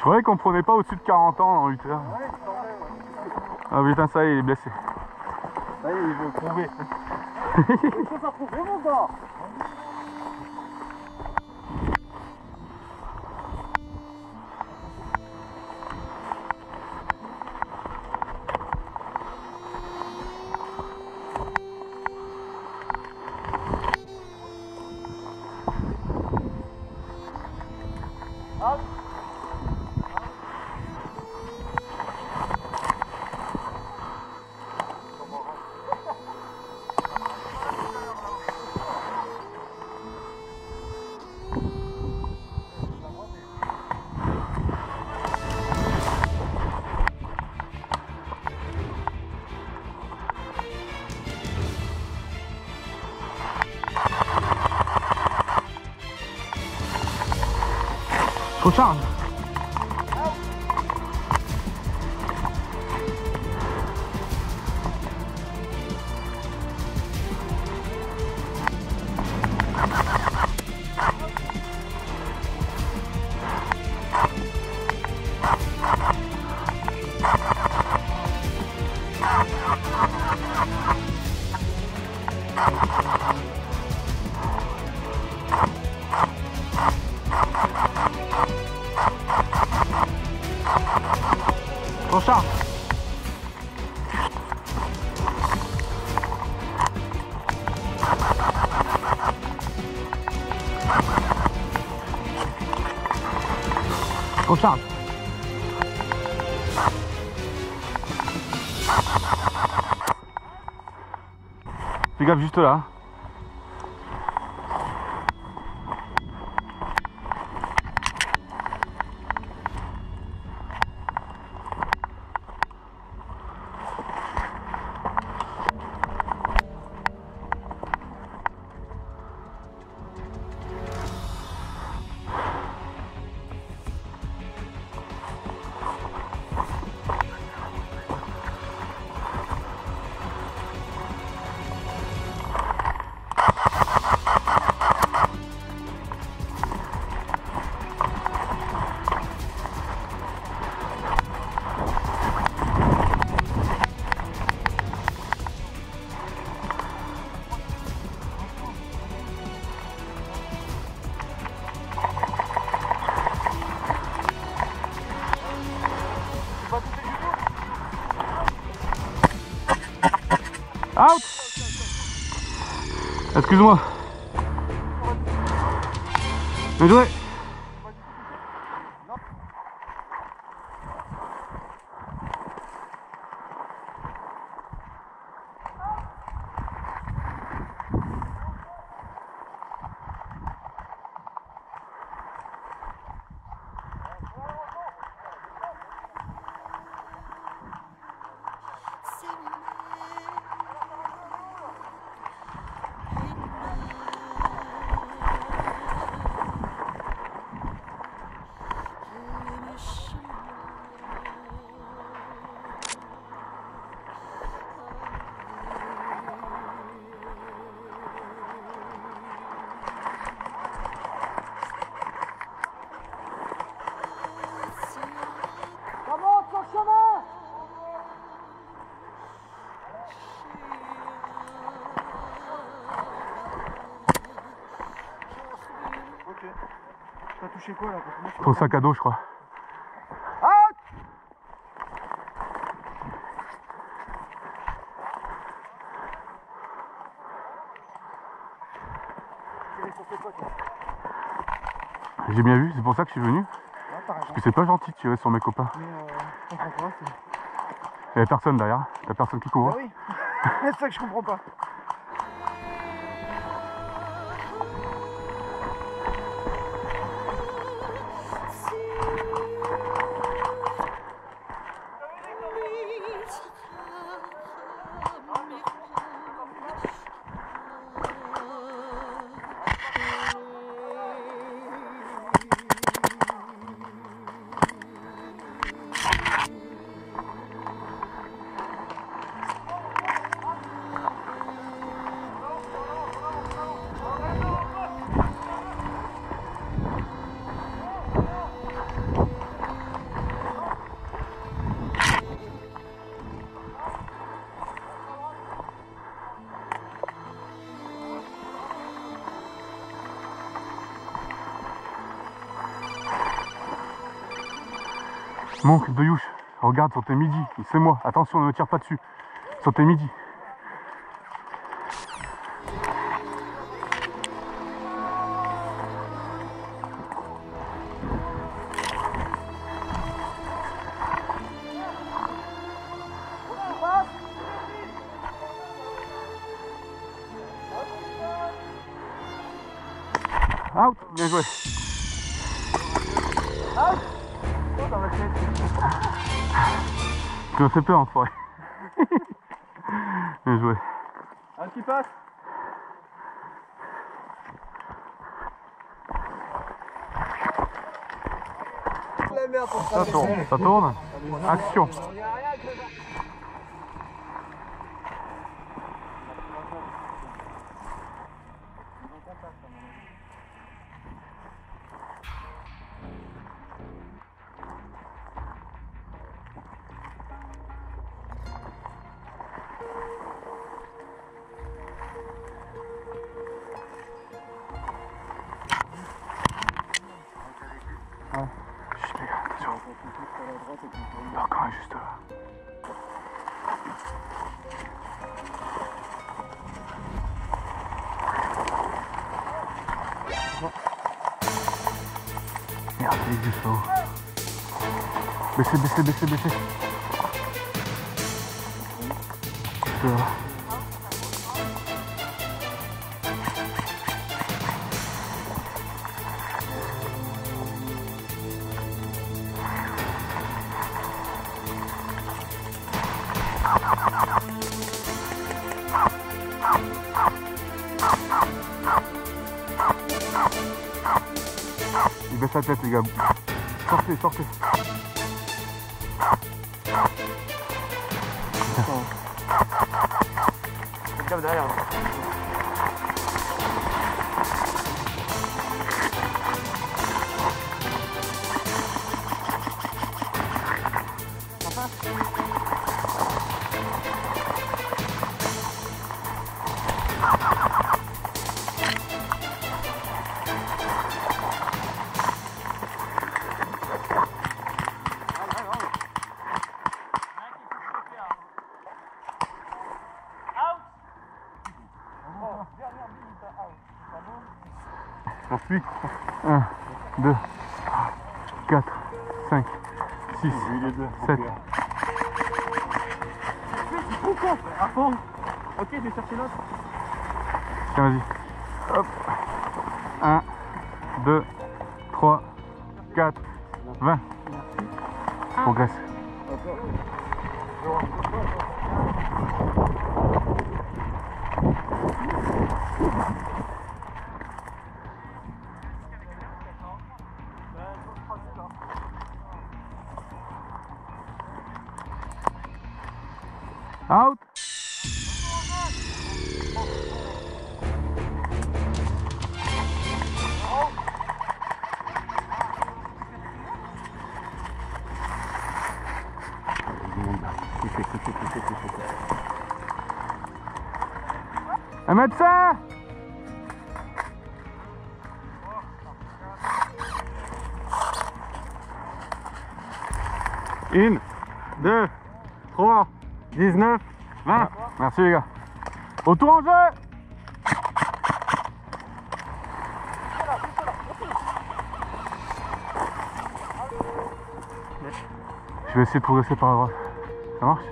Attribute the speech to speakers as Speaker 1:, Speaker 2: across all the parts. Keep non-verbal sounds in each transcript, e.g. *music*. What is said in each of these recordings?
Speaker 1: Je
Speaker 2: croyais qu'on prenait pas au-dessus de 40 ans en
Speaker 1: ouais.
Speaker 2: Ah putain, ça y est, il est blessé.
Speaker 1: Ça y est, il veut prouver. Qu'est-ce que ça prouver mon gars
Speaker 2: Recharge. Recharge. Recharge. Fais gaffe juste là. Out Excuse-moi. Bien joué.
Speaker 1: Ça monte sur le chemin Ok. Quoi là
Speaker 2: Ton sac à dos, je crois. J'ai bien vu, c'est pour ça que je suis venu.
Speaker 1: Ouais.
Speaker 2: Parce que c'est pas gentil de tirer sur mes copains.
Speaker 1: Mais euh, je comprends pas.
Speaker 2: Il y a personne derrière. T'as personne qui
Speaker 1: Ah
Speaker 2: court.
Speaker 1: oui *laughs* C'est ça que je comprends pas.
Speaker 2: Monk de Youch, regarde sur tes midis, c'est moi. Attention, ne tire pas dessus. Sur tes midis. Out, bien joué. Tu m'as fait peur, enfoiré. bien joué.
Speaker 1: Un petit passe La merde pour
Speaker 2: Ça tourne, ça tourne. Action. Chut, les gars, attention. Juste là. Merde, il est juste là-haut. Baissez, baissez, baissez, baissez. Là. Tête, les gars. Sortez, sortez.
Speaker 1: Comme derrière.
Speaker 2: Poursuis. 1, 2, 4, 5, 6, 7.
Speaker 1: À fond Ok, je vais chercher l'autre.
Speaker 2: Tiens, vas-y. Hop. Out. Un médecin Une, deux, trois, 19, 20. Merci les gars. Autour en jeu Je vais essayer de progresser par la droite. Ça marche?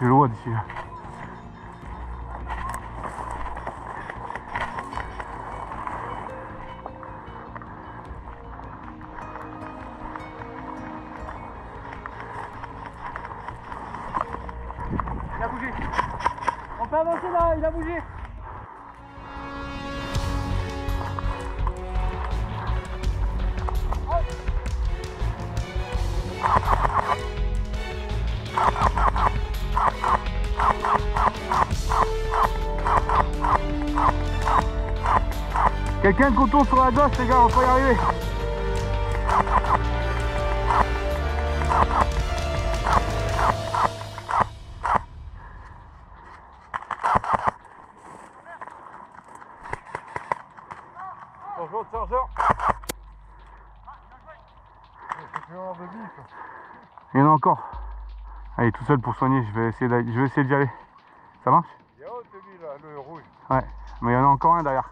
Speaker 2: Je le vois d'ici là.
Speaker 1: Il a bougé.
Speaker 2: Quelqu'un de sur la gauche les gars, on peut y arriver.
Speaker 1: De bif.
Speaker 2: Il y en a encore. Allez, tout seul pour soigner, je vais essayer je vais essayer d'y aller. Ça marche?
Speaker 1: Il y a où celui là, le rouge
Speaker 2: Ouais. Mais il y en a encore un derrière.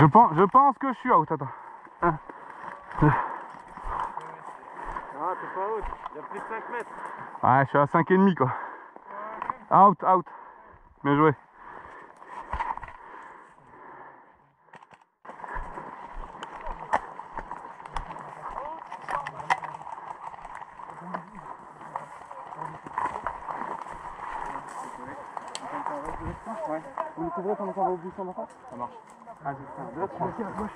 Speaker 2: Je pense, je pense que je suis out. Attends.
Speaker 1: Ah, t'es pas haut. Il y a plus de 5 mètres.
Speaker 2: Ouais, je suis à 5,5 quoi. Out, out. Bien joué.
Speaker 1: Ouais. Va au bout Ça marche. À à gauche.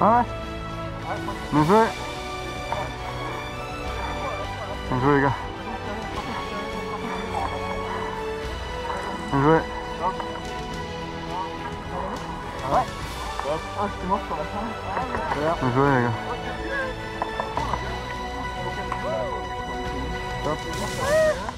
Speaker 2: Ouais Bien joué Bien joué les gars Bien joué
Speaker 1: Ah, je suis mort sur la fin.
Speaker 2: Bien joué les gars
Speaker 1: Top.